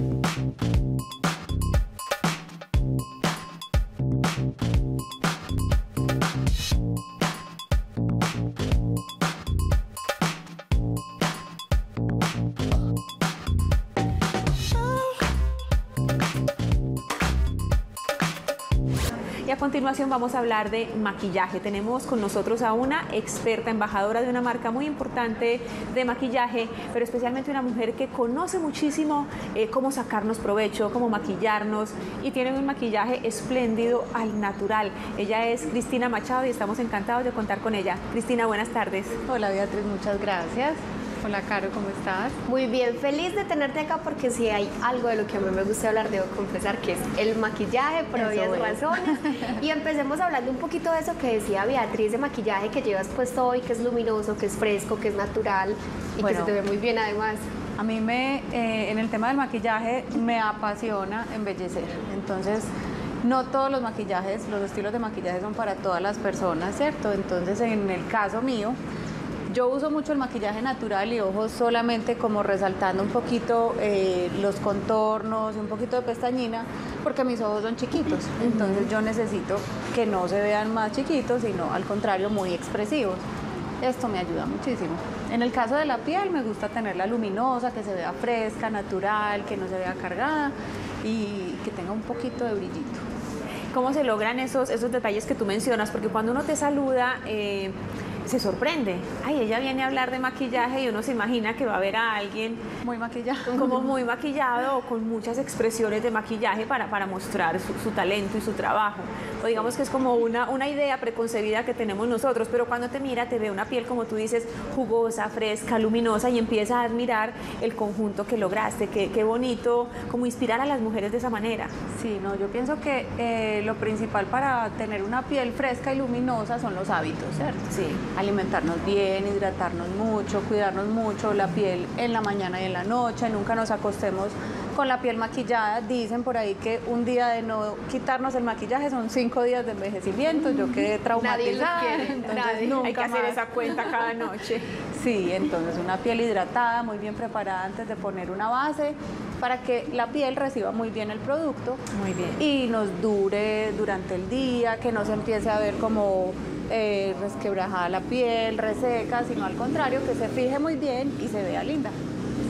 Thank you. Continuación vamos a hablar de maquillaje. Tenemos con nosotros a una experta embajadora de una marca muy importante de maquillaje, pero especialmente una mujer que conoce muchísimo eh, cómo sacarnos provecho, cómo maquillarnos y tiene un maquillaje espléndido al natural. Ella es Cristina Machado y estamos encantados de contar con ella. Cristina, buenas tardes. Hola Beatriz, muchas gracias. Hola Caro, ¿cómo estás? Muy bien, feliz de tenerte acá porque si hay algo de lo que a mí me gusta hablar, debo confesar que es el maquillaje por obvias es. razones. Y empecemos hablando un poquito de eso que decía Beatriz, de maquillaje que llevas puesto hoy, que es luminoso, que es fresco, que es natural y Bueno. que se te ve muy bien además. A mí me, eh, en el tema del maquillaje me apasiona embellecer. Entonces, no todos los maquillajes, los estilos de maquillaje son para todas las personas, ¿cierto? Entonces, en el caso mío, yo uso mucho el maquillaje natural y ojos solamente como resaltando un poquito eh, los contornos y un poquito de pestañina, porque mis ojos son chiquitos. Entonces yo necesito que no se vean más chiquitos, sino al contrario muy expresivos. Esto me ayuda muchísimo. En el caso de la piel me gusta tenerla luminosa, que se vea fresca, natural, que no se vea cargada y que tenga un poquito de brillito. ¿Cómo se logran esos, esos detalles que tú mencionas? Porque cuando uno te saluda, eh, se sorprende. Ay, ella viene a hablar de maquillaje y uno se imagina que va a ver a alguien Muy maquillado. como muy maquillado o con muchas expresiones de maquillaje para, para mostrar su, su talento y su trabajo. O digamos que es como una, una idea preconcebida que tenemos nosotros, pero cuando te mira te ve una piel, como tú dices, jugosa, fresca, luminosa y empieza a admirar el conjunto que lograste. Qué, qué bonito, como inspirar a las mujeres de esa manera. Sí, no, yo pienso que eh, lo principal para tener una piel fresca y luminosa son los hábitos, ¿cierto? Sí. Alimentarnos bien, hidratarnos mucho, cuidarnos mucho la piel en la mañana y en la noche, nunca nos acostemos con la piel maquillada. Dicen por ahí que un día de no quitarnos el maquillaje son cinco días de envejecimiento. Yo quedé traumatizada. quiere, entonces nadie. nunca Hay que hacer más. esa cuenta cada noche. Sí, entonces una piel hidratada, muy bien preparada antes de poner una base para que la piel reciba muy bien el producto Muy bien. y nos dure durante el día, que no se empiece a ver como eh, resquebrajada la piel, reseca, sino al contrario, que se fije muy bien y se vea linda.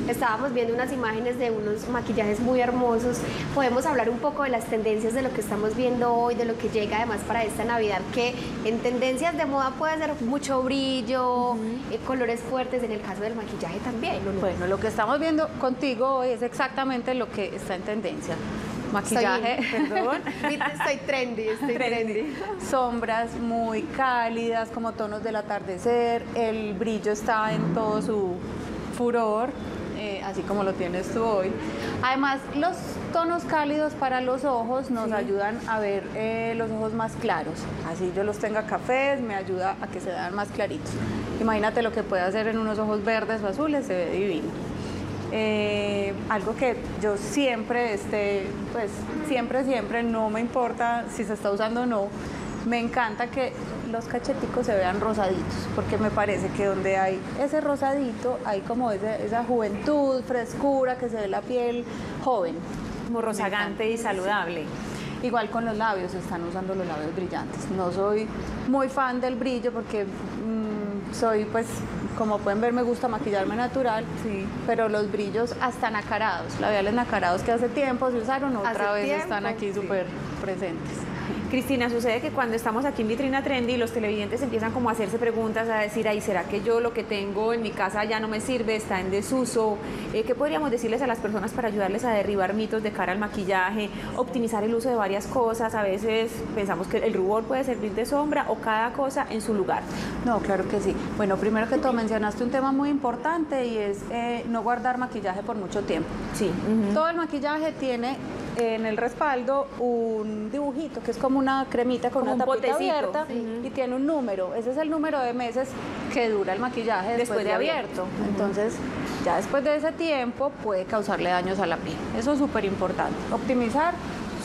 Estábamos viendo unas imágenes de unos maquillajes muy hermosos. Podemos hablar un poco de las tendencias de lo que estamos viendo hoy, de lo que llega además para esta Navidad, que en tendencias de moda puede ser mucho brillo, eh, colores fuertes, en el caso del maquillaje también. Bueno, lo que estamos viendo contigo hoy es exactamente lo que está en tendencia. Maquillaje, Estoy- perdón. Estoy trendy, estoy trendy. sombras muy cálidas, como tonos del atardecer, el brillo está en todo su furor, eh, así como lo tienes tú hoy. Además, los tonos cálidos para los ojos nos ayudan a ver eh, los ojos más claros. Así yo los tenga cafés, me ayuda a que se vean más claritos. Imagínate lo que puede hacer en unos ojos verdes o azules, se ve divino. Eh, algo que yo siempre, este, pues siempre, siempre, no me importa si se está usando o no, me encanta que los cacheticos se vean rosaditos, porque me parece que donde hay ese rosadito, hay como ese- esa juventud, frescura, que se ve la piel joven. Como rozagante y saludable. Igual con los labios, están usando los labios brillantes. No soy muy fan del brillo porque mm, soy, pues, como pueden ver, me gusta maquillarme natural, Sí. pero los brillos hasta nacarados, labiales nacarados que hace tiempo se usaron, otra Hace vez tiempo, están aquí sí. súper presentes. Cristina, sucede que cuando estamos aquí en Vitrina Trendy, los televidentes empiezan como a hacerse preguntas, a decir, ay, ¿será que yo lo que tengo en mi casa ya no me sirve, está en desuso? Eh, ¿Qué podríamos decirles a las personas para ayudarles a derribar mitos de cara al maquillaje, optimizar el uso de varias cosas? A veces pensamos que el rubor puede servir de sombra o cada cosa en su lugar. No, claro que sí. Bueno, primero que todo mencionaste un tema muy importante y es eh, no guardar maquillaje por mucho tiempo. Sí. Todo el maquillaje tiene en el respaldo un dibujito que es como una cremita con Como una un tapita potecito, abierta sí. y tiene un número. Ese es el número de meses que dura el maquillaje después, Después de abierto. Entonces, ya después de ese tiempo puede causarle daños a la piel. Eso es súper importante. Optimizar.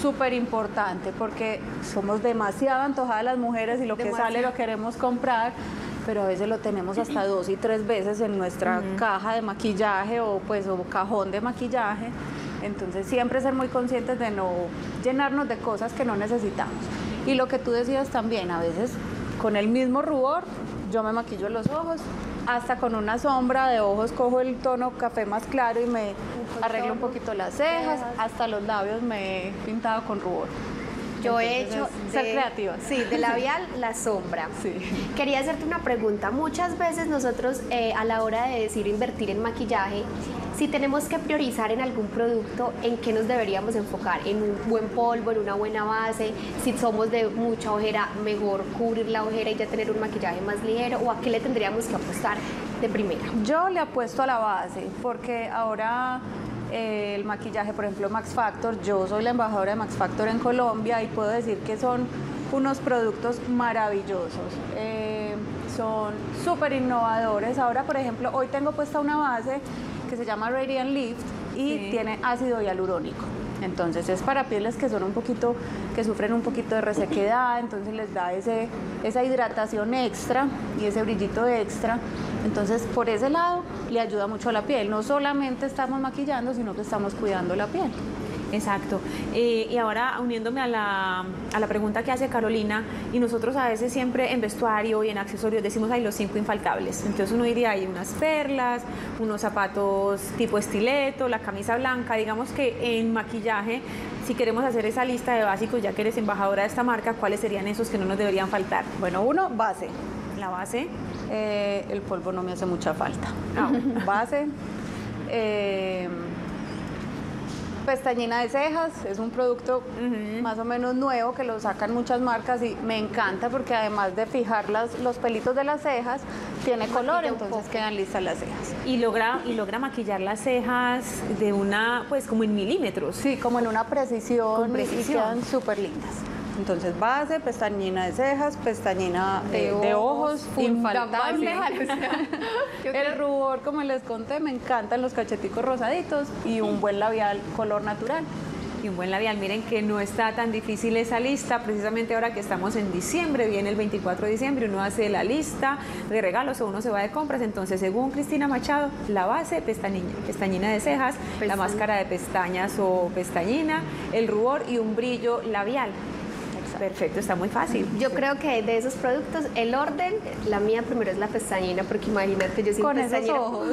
Súper importante porque somos demasiado antojadas las mujeres y lo que sale lo queremos comprar, pero a veces lo tenemos hasta dos y tres veces en nuestra caja de maquillaje o pues o cajón de maquillaje Entonces siempre ser muy conscientes de no llenarnos de cosas que no necesitamos. Y lo que tú decías también, a veces con el mismo rubor yo me maquillo los ojos, hasta con una sombra de ojos cojo el tono café más claro y me arreglo un poquito las cejas, hasta los labios me he pintado con rubor. Yo he hecho ser creativa. Sí, de labial la sombra. Sí. Quería hacerte una pregunta. Muchas veces nosotros eh, a la hora de decir invertir en maquillaje, si tenemos que priorizar en algún producto, ¿en qué nos deberíamos enfocar? ¿En un buen polvo, en una buena base? Si somos de mucha ojera, mejor cubrir la ojera y ya tener un maquillaje más ligero. ¿O a qué le tendríamos que apostar de primera? Yo le apuesto a la base, porque ahora el maquillaje, por ejemplo, Max Factor. Yo soy la embajadora de Max Factor en Colombia y puedo decir que son unos productos maravillosos. Eh, son súper innovadores. Ahora, por ejemplo, hoy tengo puesta una base que se llama Radiant Lift y tiene ácido hialurónico. Entonces es para pieles que son un poquito, que sufren un poquito de resequedad, entonces les da ese, esa hidratación extra y ese brillito extra. Entonces por ese lado le ayuda mucho a la piel. No solamente estamos maquillando, sino que estamos cuidando la piel. Exacto. Eh, y ahora uniéndome a la, a la, pregunta que hace Carolina, y nosotros a veces siempre en vestuario y en accesorios decimos hay los cinco infaltables. Entonces uno diría hay unas perlas, unos zapatos tipo estileto, la camisa blanca. Digamos que en maquillaje, si queremos hacer esa lista de básicos, ya que eres embajadora de esta marca, ¿cuáles serían esos que no nos deberían faltar? Bueno, uno, base. La base. Eh, el polvo no me hace mucha falta. Ah, base. Eh, pestañina de cejas, es un producto más o menos nuevo que lo sacan muchas marcas y me encanta porque además de fijar las, los pelitos de las cejas, tiene color, entonces quedan listas las cejas. Y logra, y logra maquillar las cejas de una, pues como en milímetros. Sí, como en una precisión, precisión. y quedan súper lindas. Entonces base, pestañina de cejas, pestañina de, de ojos, infaltable. el rubor, como les conté, me encantan los cacheticos rosaditos y un buen labial color natural. Y un buen labial, miren que no está tan difícil esa lista, precisamente ahora que estamos en diciembre, viene el 24 de diciembre, uno hace la lista de regalos o uno se va de compras, entonces según Cristina Machado, la base, pestañina, pestañina de cejas, la máscara de pestañas o pestañina, el rubor y un brillo labial. Perfecto, está muy fácil. Yo creo que de esos productos, el orden, la mía primero es la pestañina, porque imagínate, yo sin Con pestañina. esos ojos.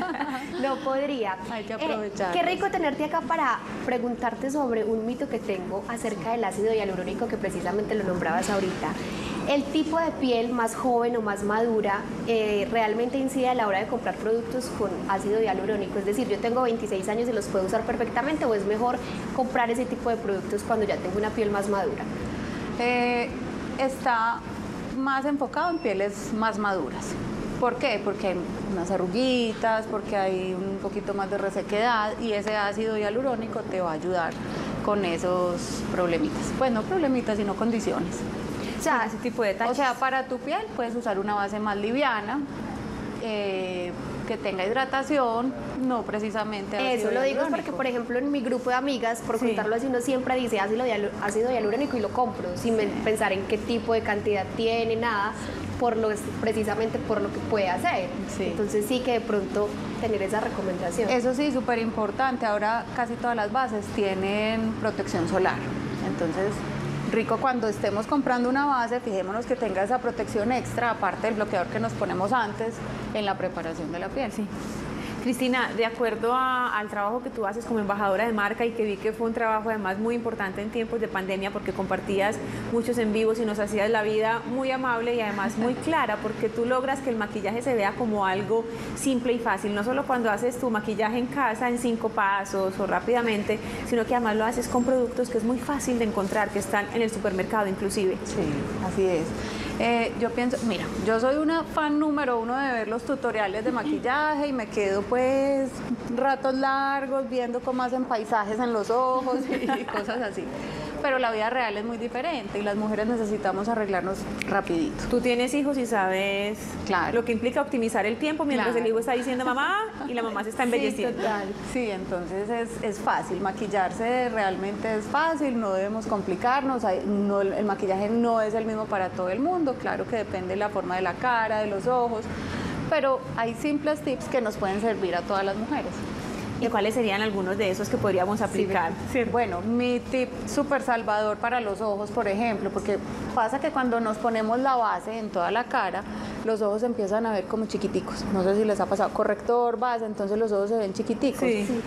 no podría. Hay que aprovechar. qué rico tenerte acá para preguntarte sobre un mito que tengo acerca del ácido hialurónico, que precisamente lo nombrabas ahorita. El tipo de piel más joven o más madura eh, realmente incide a la hora de comprar productos con ácido hialurónico. Es decir, yo tengo 26 años y los puedo usar perfectamente o es mejor comprar ese tipo de productos cuando ya tengo una piel más madura. Eh, está más enfocado en pieles más maduras. ¿Por qué? Porque hay unas arruguitas, porque hay un poquito más de resequedad y ese ácido hialurónico te va a ayudar con esos problemitas. Pues no problemitas, sino condiciones. O sea, ese tipo de detalles. O sea, para tu piel puedes usar una base más liviana, eh, que tenga hidratación, no precisamente Eso lo digo porque, por ejemplo, en mi grupo de amigas, por contarlo así, uno siempre dice ácido, ácido hialurónico y lo compro, sin pensar en qué tipo de cantidad tiene, nada, por lo, precisamente por lo que puede hacer. Entonces sí que de pronto tener esa recomendación. Eso sí, súper importante. Ahora casi todas las bases tienen protección solar. Entonces rico cuando estemos comprando una base, fijémonos que tenga esa protección extra, aparte del bloqueador que nos ponemos antes en la preparación de la piel. Cristina, de acuerdo al trabajo que tú haces como embajadora de marca y que vi que fue un trabajo además muy importante en tiempos de pandemia porque compartías muchos en vivos y nos hacías la vida muy amable y además muy clara porque tú logras que el maquillaje se vea como algo simple y fácil, no solo cuando haces tu maquillaje en casa en cinco pasos o rápidamente, sino que además lo haces con productos que es muy fácil de encontrar, que están en el supermercado inclusive. Sí, así es. Eh, yo pienso, mira, yo soy una fan número uno de ver los tutoriales de maquillaje y me quedo pues ratos largos viendo cómo hacen paisajes en los ojos y cosas así pero la vida real es muy diferente y las mujeres necesitamos arreglarnos rapidito. Tú tienes hijos y sabes claro. lo que implica optimizar el tiempo mientras el hijo está diciendo mamá y la mamá se está embelleciendo. Sí, total. sí entonces es, es, fácil, maquillarse realmente es fácil, no debemos complicarnos, no, el maquillaje no es el mismo para todo el mundo, claro que depende de la forma de la cara, de los ojos, pero hay simples tips que nos pueden servir a todas las mujeres. ¿Y cuáles serían algunos de esos que podríamos aplicar? Bueno, mi tip súper salvador para los ojos, por ejemplo, porque pasa que cuando nos ponemos la base en toda la cara, los ojos empiezan a ver como chiquiticos. No sé si les ha pasado corrector, base, entonces los ojos se ven chiquiticos. Sí.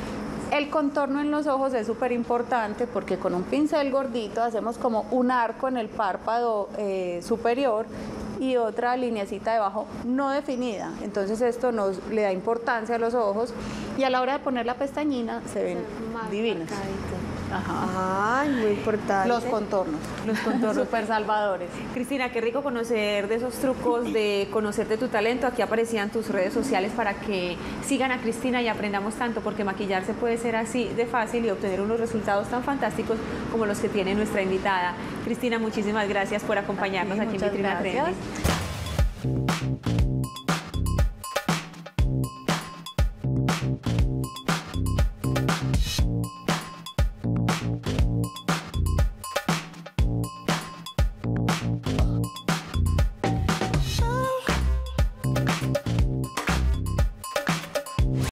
El contorno en los ojos es súper importante porque con un pincel gordito hacemos como un arco en el párpado eh, superior y otra lineacita debajo no definida. Entonces esto nos le da importancia a los ojos y a la hora de poner la pestañina se ven divinos. Ay, muy importante. Los contornos. Los contornos. Súper salvadores. Cristina, qué rico conocer de esos trucos, de conocerte tu talento. Aquí aparecían tus redes sociales para que sigan a Cristina y aprendamos tanto, porque maquillarse puede ser así de fácil y obtener unos resultados tan fantásticos como los que tiene nuestra invitada. Cristina, muchísimas gracias por acompaparnos aquí en Vitrina gracias. Trendy.